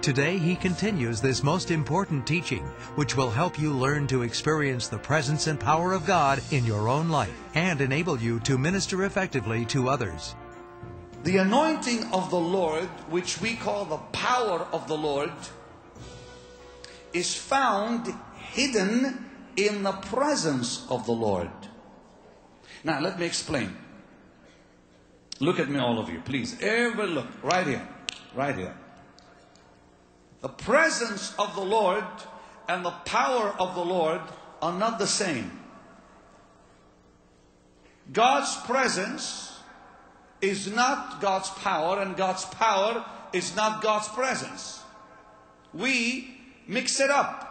Today, he continues this most important teaching, which will help you learn to experience the presence and power of God in your own life and enable you to minister effectively to others. The anointing of the Lord, which we call the power of the Lord, is found hidden in the presence of the Lord. Now, let me explain. Look at me, all of you, please. Ever look, right here, right here. The presence of the Lord and the power of the Lord are not the same. God's presence is not God's power, and God's power is not God's presence. We mix it up.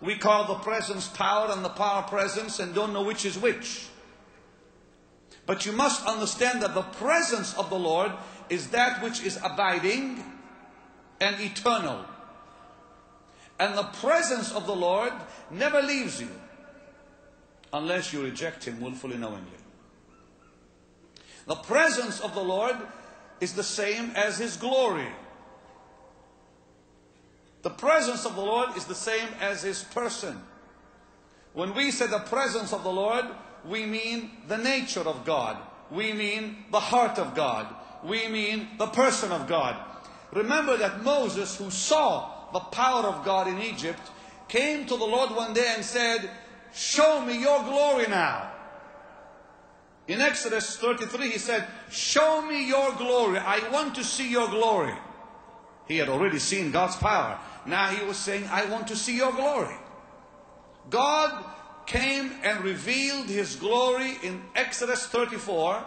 We call the presence power and the power presence and don't know which is which. But you must understand that the presence of the Lord is that which is abiding and eternal. And the presence of the Lord never leaves you unless you reject Him willfully knowingly. The presence of the Lord is the same as His glory. The presence of the Lord is the same as His person. When we say the presence of the Lord, we mean the nature of God. We mean the heart of God. We mean the person of God. Remember that Moses, who saw the power of God in Egypt, came to the Lord one day and said, Show me your glory now. In Exodus 33, he said, Show me your glory. I want to see your glory. He had already seen God's power. Now he was saying, I want to see your glory. God came and revealed his glory in Exodus 34.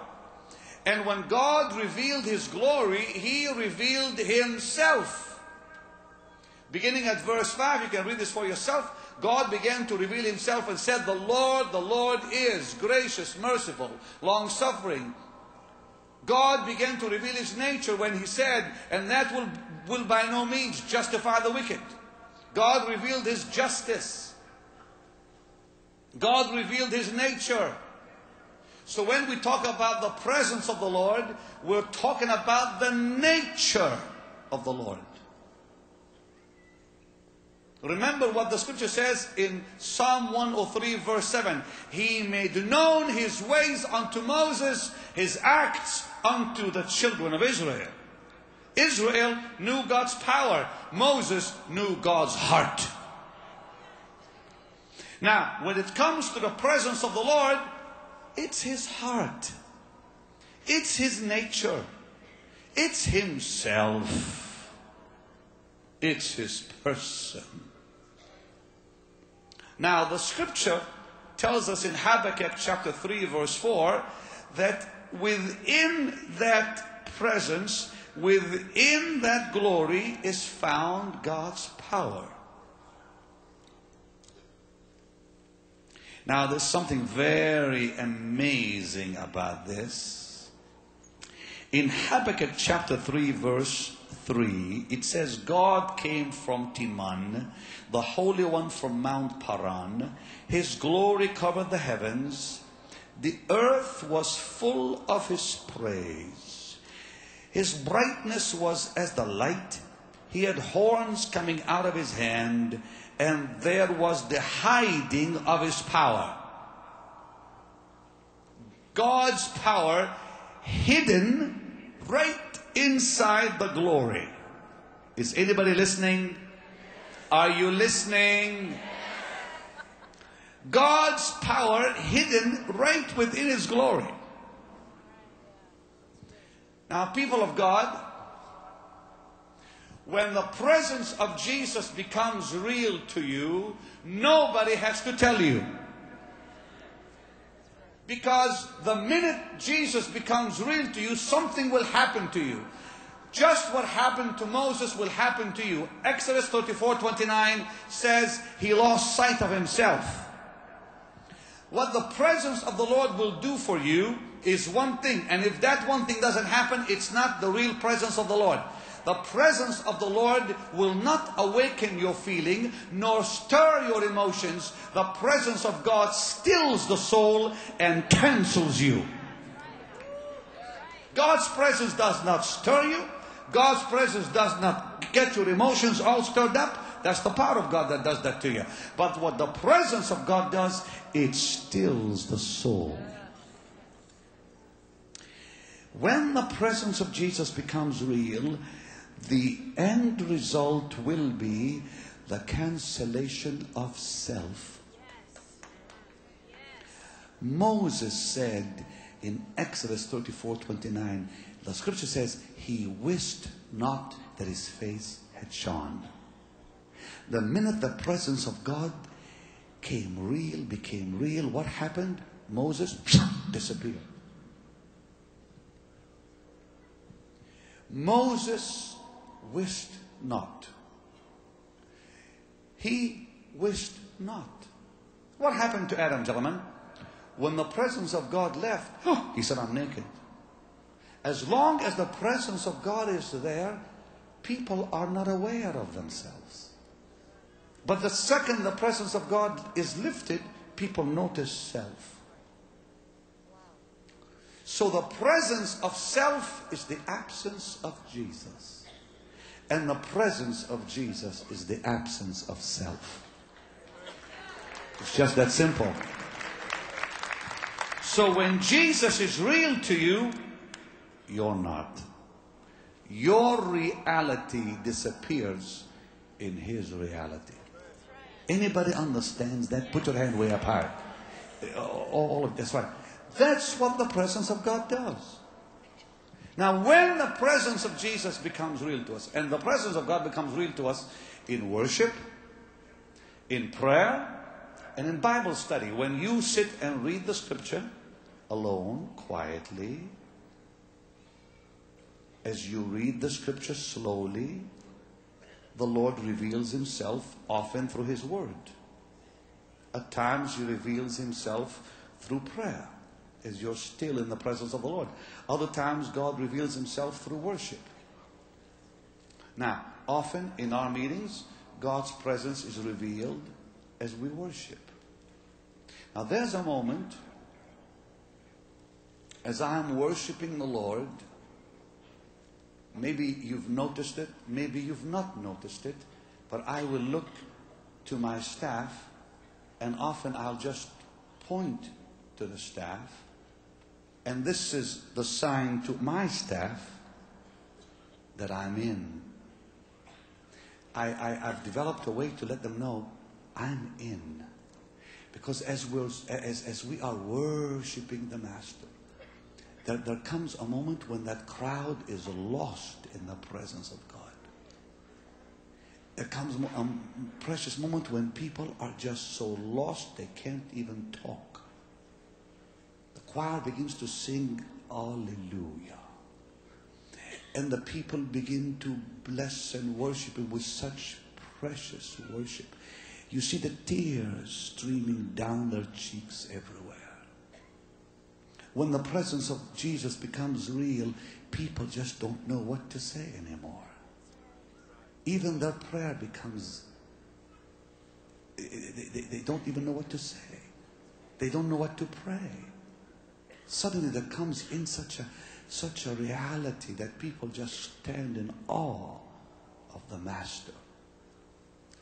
And when God revealed his glory, he revealed himself. Beginning at verse 5, you can read this for yourself. God began to reveal himself and said, The Lord, the Lord is gracious, merciful, long suffering. God began to reveal his nature when he said, And that will, will by no means justify the wicked. God revealed his justice. God revealed his nature. So when we talk about the presence of the Lord, we're talking about the nature of the Lord. Remember what the scripture says in Psalm 103, verse 7. He made known his ways unto Moses, his acts unto the children of Israel. Israel knew God's power, Moses knew God's heart. Now, when it comes to the presence of the Lord, it's his heart, it's his nature, it's himself, it's his person. Now, the scripture tells us in Habakkuk chapter 3, verse 4, that within that presence, within that glory, is found God's power. Now, there's something very amazing about this. In Habakkuk chapter 3, verse 3, it says, God came from Teman, the Holy One from Mount Paran. His glory covered the heavens. The earth was full of His praise. His brightness was as the light. He had horns coming out of His hand, and there was the hiding of His power. God's power hidden right inside the glory. Is anybody listening? Are you listening? God's power hidden right within His glory. Now, people of God, when the presence of Jesus becomes real to you, nobody has to tell you. Because the minute Jesus becomes real to you, something will happen to you. Just what happened to Moses will happen to you. Exodus 34 29 says he lost sight of himself. What the presence of the Lord will do for you is one thing, and if that one thing doesn't happen, it's not the real presence of the Lord. The presence of the Lord will not awaken your feeling nor stir your emotions. The presence of God stills the soul and cancels you. God's presence does not stir you. God's presence does not get your emotions all stirred up. That's the power of God that does that to you. But what the presence of God does, it stills the soul. When the presence of Jesus becomes real, the end result will be the cancellation of self. Moses said in Exodus 34 29, the scripture says, He wist not that his face had shone. The minute the presence of God came real, became real, what happened? Moses disappeared. Moses wished not. He wist not. What happened to Adam, gentlemen? When the presence of God left, he said, I'm naked. As long as the presence of God is there, people are not aware of themselves. But the second the presence of God is lifted, people notice self. So the presence of self is the absence of Jesus. And the presence of Jesus is the absence of self. It's just that simple. So when Jesus is real to you, you're not. Your reality disappears in his reality. Anybody understands that? Put your hand way up high. All of that's right. That's what the presence of God does. Now, when the presence of Jesus becomes real to us, and the presence of God becomes real to us in worship, in prayer, and in Bible study, when you sit and read the scripture alone, quietly, as you read the scripture slowly, the Lord reveals himself often through his word. At times, he reveals himself through prayer as you're still in the presence of the Lord. Other times, God reveals himself through worship. Now, often in our meetings, God's presence is revealed as we worship. Now, there's a moment as I'm worshiping the Lord. Maybe you've noticed it, maybe you've not noticed it, but I will look to my staff and often I'll just point to the staff and this is the sign to my staff that I'm in. I, I, have developed a way to let them know I'm in. Because as, we're, as, as we are worshiping the Master, there, there comes a moment when that crowd is lost in the presence of God. There comes a precious moment when people are just so lost they can't even talk choir begins to sing Alleluia. And the people begin to bless and worship Him with such precious worship. You see the tears streaming down their cheeks everywhere. When the presence of Jesus becomes real, people just don't know what to say anymore. Even their prayer becomes, they, they, they don't even know what to say. They don't know what to pray suddenly there comes in such a such a reality that people just stand in awe of the master.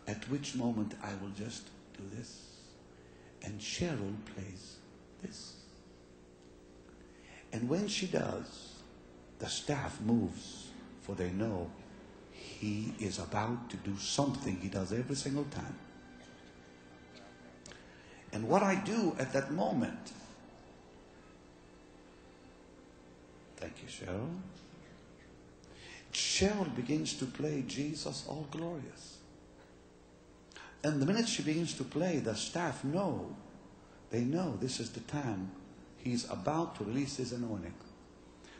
At which moment i will just do this and cheryl plays this. And when she does the staff moves for they know he is about to do something he does every single time. And what i do at that moment Thank you, Cheryl. Cheryl begins to play Jesus All Glorious. And the minute she begins to play, the staff know, they know this is the time he's about to release his anointing.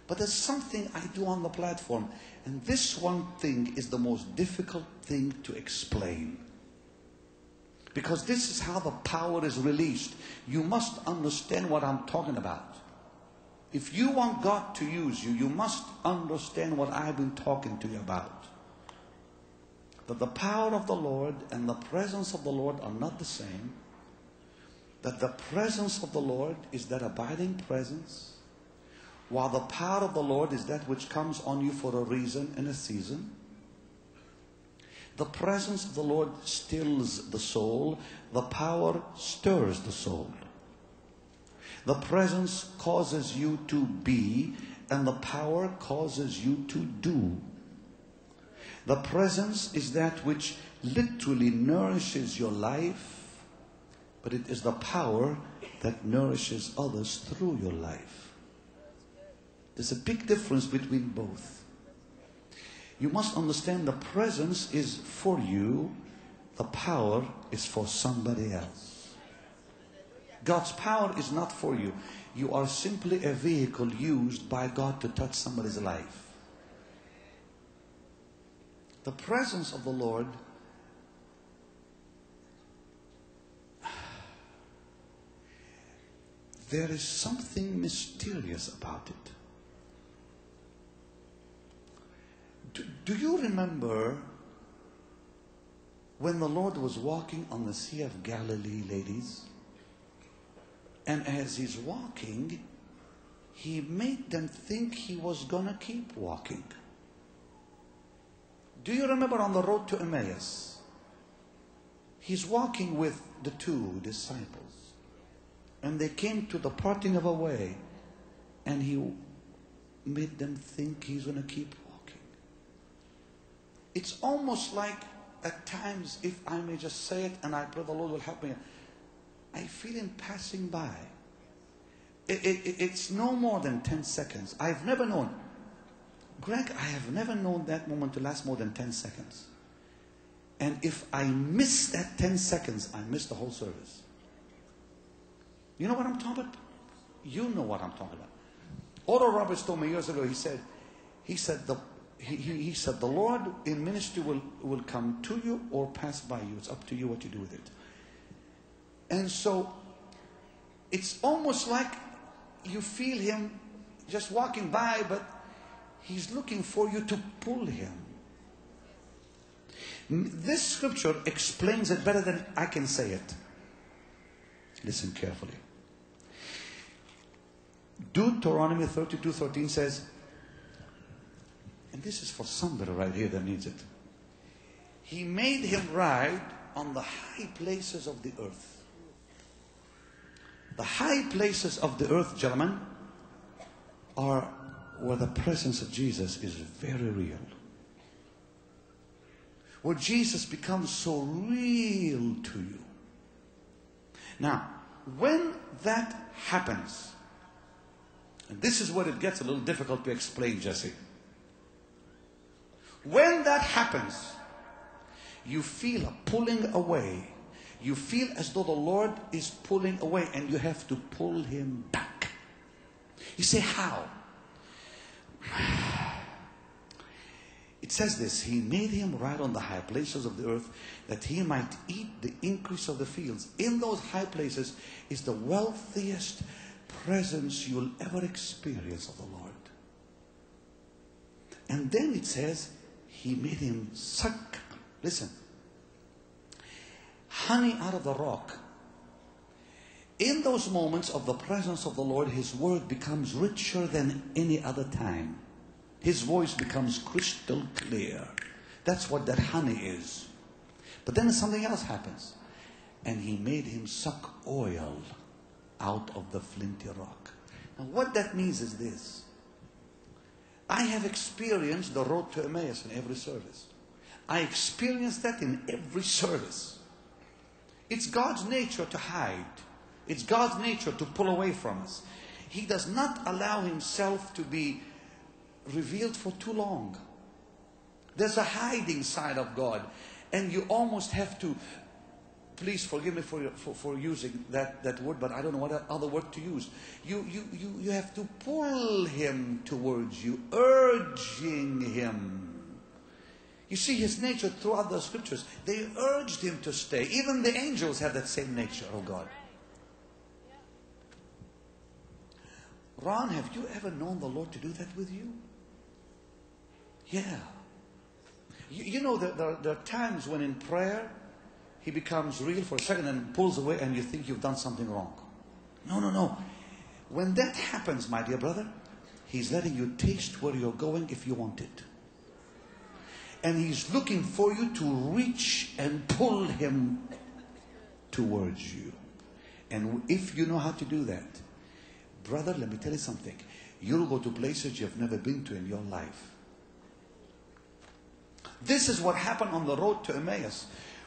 But there's something I do on the platform, and this one thing is the most difficult thing to explain. Because this is how the power is released. You must understand what I'm talking about. If you want God to use you, you must understand what I've been talking to you about. That the power of the Lord and the presence of the Lord are not the same. That the presence of the Lord is that abiding presence While the power of the Lord is that which comes on you for a reason and a season. The presence of the Lord stills the soul, the power stirs the soul. The presence causes you to be, and the power causes you to do. The presence is that which literally nourishes your life, but it is the power that nourishes others through your life. There's a big difference between both. You must understand the presence is for you, the power is for somebody else. God's power is not for you. You are simply a vehicle used by God to touch somebody's life. The presence of the Lord there is something mysterious about it. Do, do, you remember when the Lord was walking on the Sea of Galilee, ladies? And as he's walking, he made them think he was going to keep walking. Do you remember on the road to Emmaus? He's walking with the two disciples. And they came to the parting of a way, and he made them think he's going to keep walking. It's almost like at times, if I may just say it, and I pray the Lord will help me, I feel him passing by. It, it, it's no more than 10 seconds. I've never known. Greg, I have never known that moment to last more than 10 seconds. And if I miss that 10 seconds, I miss the whole service. You know what I'm talking about? You know what I'm talking about. Oral Roberts told me years ago, he said, he said the he, he, said the Lord in ministry will, will come to you or pass by you. It's up to you what you do with it. And so it's almost like you feel him just walking by, but he's looking for you to pull him. This scripture explains it better than I can say it. Listen carefully. Deuteronomy 32 13 says, and this is for somebody right here that needs it. He made him ride on the high places of the earth. The high places of the earth, gentlemen, are where the presence of Jesus is very real. Where Jesus becomes so real to you. Now, when that happens, and this is where it gets a little difficult to explain, Jesse. When that happens, you feel a pulling away. You feel as though the Lord is pulling away and you have to pull him back. You say, How? It says this He made him ride on the high places of the earth that he might eat the increase of the fields. In those high places is the wealthiest presence you'll ever experience of the Lord. And then it says, He made him suck, listen, honey out of the rock. In those moments of the presence of the Lord, His word becomes richer than any other time. His voice becomes crystal clear. That's what that honey is. But then something else happens. And He made him suck oil out of the flinty rock. Now, what that means is this I have experienced the road to Emmaus in every service. I experienced that in every service. It's God's nature to hide, it's God's nature to pull away from us. He does not allow Himself to be revealed for too long. There's a hiding side of God, and you almost have to please forgive me for, for, for, using that, that word, but I don't know what other word to use. You, you, you, you have to pull him towards you, urging him. You see his nature throughout the scriptures. They urged him to stay. Even the angels have that same nature, oh God. Ron, have you ever known the Lord to do that with you? Yeah. You, you know, there, there, there are times when in prayer, he becomes real for a second and pulls away, and you think you've done something wrong. No, no, no. When that happens, my dear brother, He's letting you taste where you're going if you want it. And He's looking for you to reach and pull Him towards you. And if you know how to do that, brother, let me tell you something. You'll go to places you've never been to in your life. This is what happened on the road to Emmaus.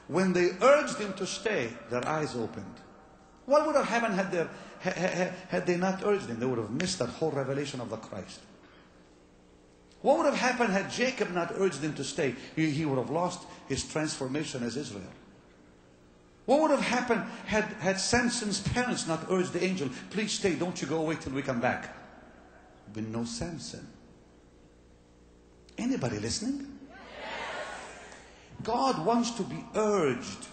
When they urged him to stay, their eyes opened. What would have happened had, had they not urged him? They would have missed that whole revelation of the Christ. What would have happened had Jacob not urged him to stay? He, he would have lost his transformation as Israel. What would have happened had, had Samson's parents not urged the angel, please stay, don't you go away till we come back? Been no Samson. Anybody listening? God wants to be urged.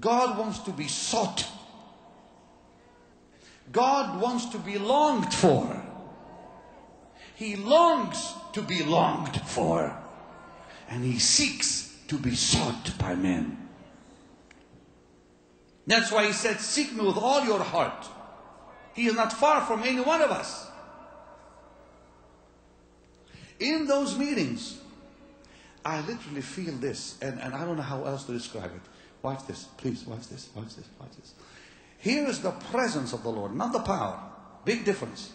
God wants to be sought. God wants to be longed for. He longs to be longed for. And he seeks to be sought by men. That's why he said, Seek me with all your heart. He is not far from any one of us. In those meetings, I literally feel this, and, and I don't know how else to describe it. Watch this, please, watch this, watch this, watch this. Here is the presence of the Lord, not the power. Big difference.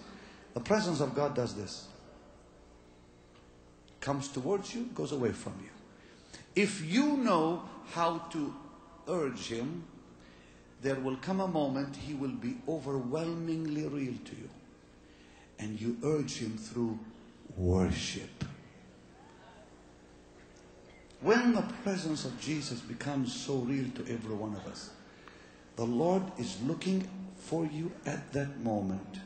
The presence of God does this comes towards you, goes away from you. If you know how to urge Him, there will come a moment He will be overwhelmingly real to you. And you urge Him through worship. When the presence of Jesus becomes so real to every one of us, the Lord is looking for you at that moment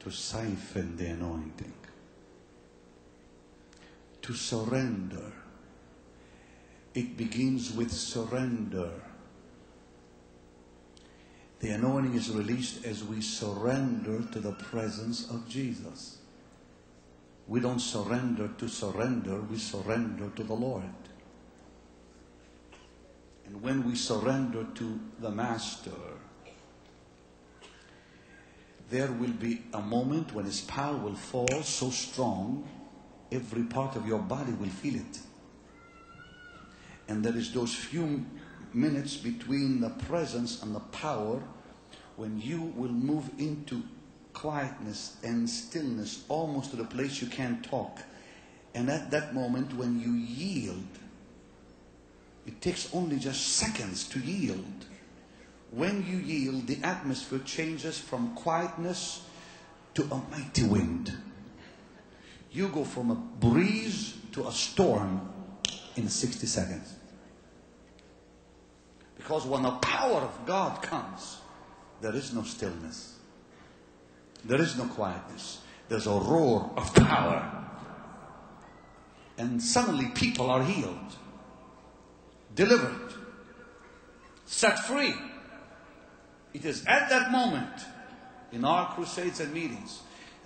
to siphon the anointing, to surrender. It begins with surrender. The anointing is released as we surrender to the presence of Jesus. We don't surrender to surrender, we surrender to the Lord. And when we surrender to the Master, there will be a moment when His power will fall so strong, every part of your body will feel it. And there is those few minutes between the presence and the power when you will move into quietness and stillness almost to the place you can't talk. And at that moment, when you yield, it takes only just seconds to yield. When you yield, the atmosphere changes from quietness to a mighty wind. You go from a breeze to a storm in 60 seconds. Because when the power of God comes, there is no stillness. There is no quietness. There's a roar of power. And suddenly people are healed, delivered, set free. It is at that moment in our crusades and meetings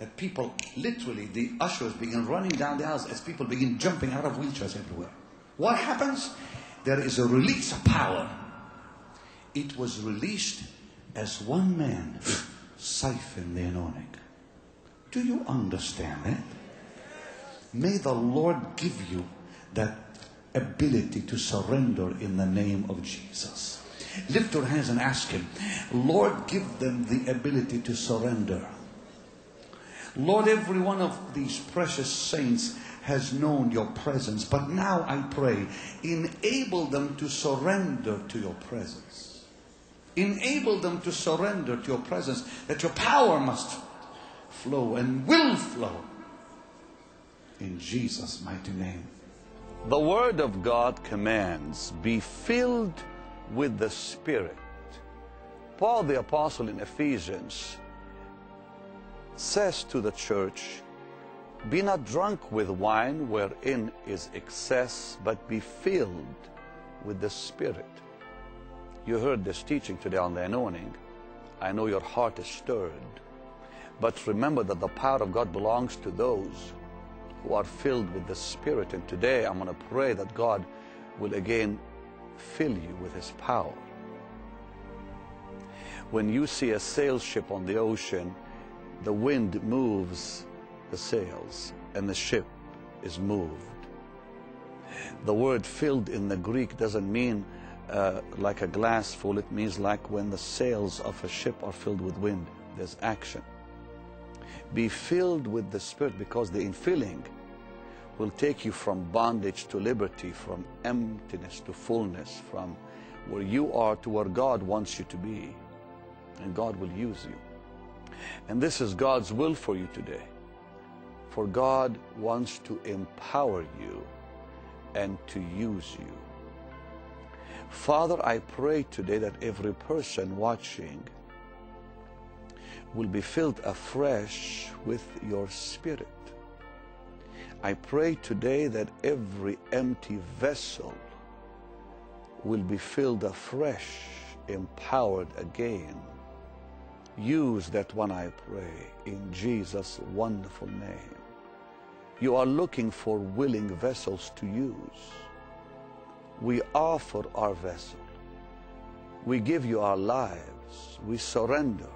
people literally, the ushers begin running down the aisles as people begin jumping out of wheelchairs everywhere. What happens? There is a release of power. It was released as one man siphon the anointing. Do you understand that? May the Lord give you that ability to surrender in the name of Jesus. Lift your hands and ask Him, Lord, give them the ability to surrender. Lord, every one of these precious saints has known your presence, but now I pray, enable them to surrender to your presence. Enable them to surrender to your presence, that your power must flow and will flow. In Jesus' mighty name. The Word of God commands, be filled with the Spirit. Paul the Apostle in Ephesians says to the church, Be not drunk with wine wherein is excess, but be filled with the Spirit. You heard this teaching today on the anointing. I know your heart is stirred. But remember that the power of God belongs to those who are filled with the Spirit. And today I'm going to pray that God will again fill you with His power. When you see a sail ship on the ocean, the wind moves the sails and the ship is moved. The word filled in the Greek doesn't mean uh, like a glass full, it means like when the sails of a ship are filled with wind, there's action. Be filled with the Spirit because the infilling will take you from bondage to liberty, from emptiness to fullness, from where you are to where God wants you to be. And God will use you. And this is God's will for you today. For God wants to empower you and to use you. Father, I pray today that every person watching will be filled afresh with your Spirit. I pray today that every empty vessel will be filled afresh, empowered again. Use that one, I pray, in Jesus' wonderful name. You are looking for willing vessels to use. We offer our vessel. We give you our lives. We surrender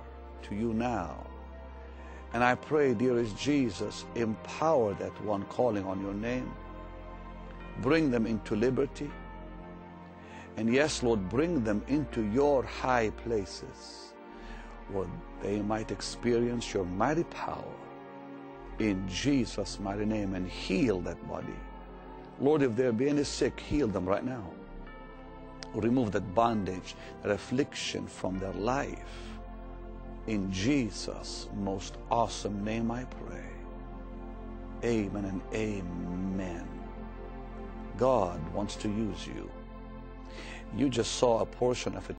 to you now. And I pray, dearest Jesus, empower that one calling on your name. Bring them into liberty. And yes, Lord, bring them into your high places where they might experience your mighty power in Jesus' mighty name and heal that body. Lord, if there be any sick, heal them right now. Remove that bondage, that affliction from their life. In Jesus' most awesome name I pray. Amen and amen. God wants to use you. You just saw a portion of a